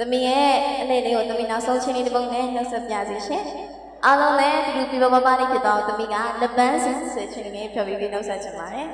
သမီးရဲ့အနေလေးကိုသမီးနောက်ဆုံးချင်းလေးတစ်ပုဒ်နဲ့နှုတ်ဆက်ပြစီရှင်အားလုံးလည်းဒီလိုပြပပပလေးဖြစ်တော့သမီးကလက်ပန်းစဆွေချင်းလေးဖြောပြီးပြီးနှုတ်ဆက်ချင်ပါတယ်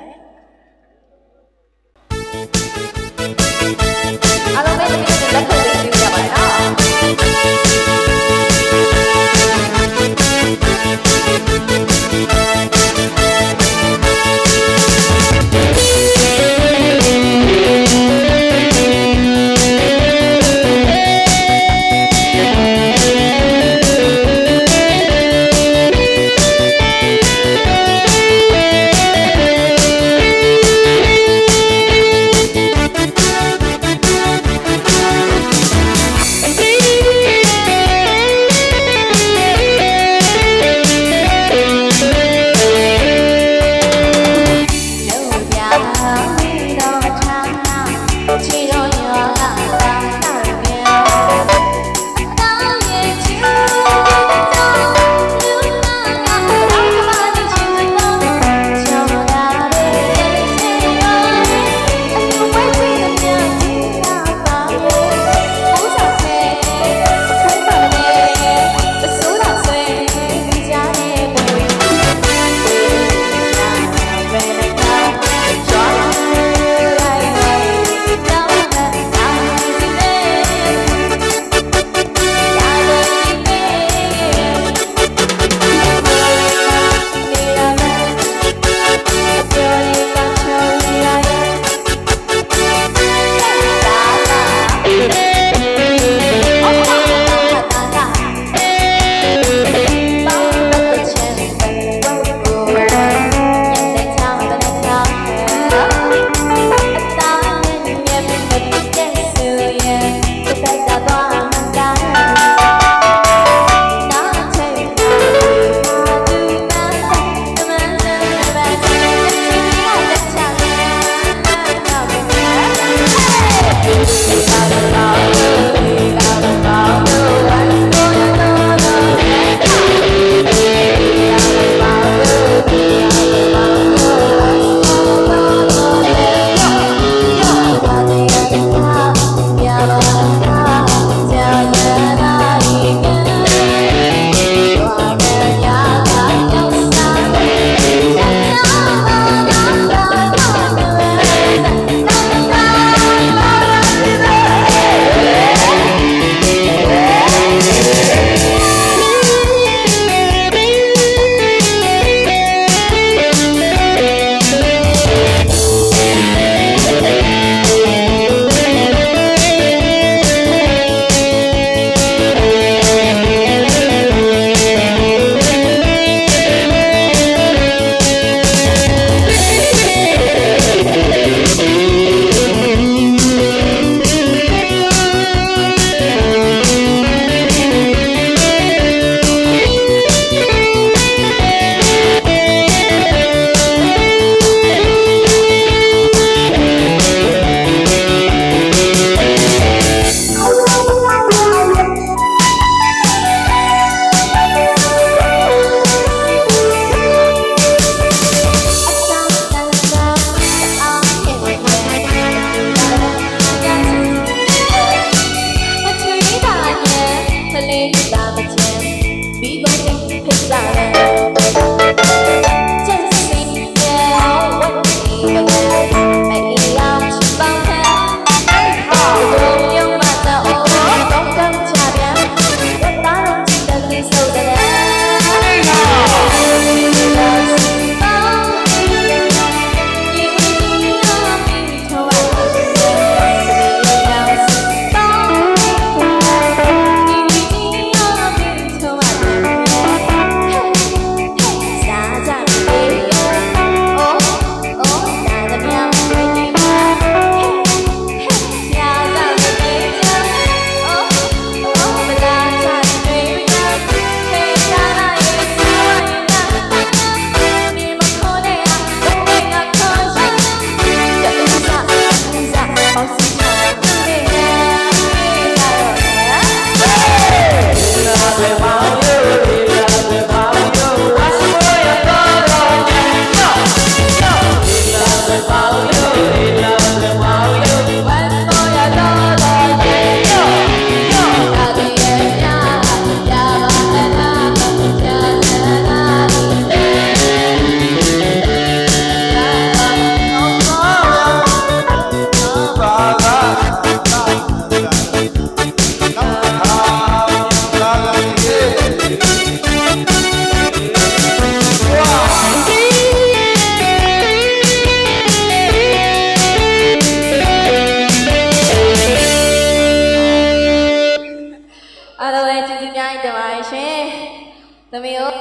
သမီးကို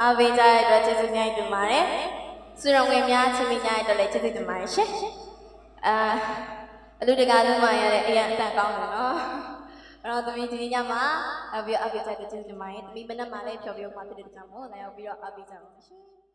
အားပေးကြတဲ့အတွက်ကျေးဇူးများတင်ပါတယ်။စုရုံငွေများချစ်မိကြတဲ့အတွက်လည်းကျေးဇူးတင်ပါတယ်ရှင်။အာအလူတကာလုံးမရတဲ့အရင်အတန်ကောင်းတယ်နော်။အဲ့တော့သမီးဒီနေ့ညမှာအပြီးတော့အားပေးကြတဲ့ကျေးဇူးတင်ပါတယ်။သမီးမနက်မှလည်းဖြော်ပြမှဖြစ်တဲ့ကြောင့်မို့လည်းရောက်ပြီးတော့အားပေးကြပါမယ်ရှင်။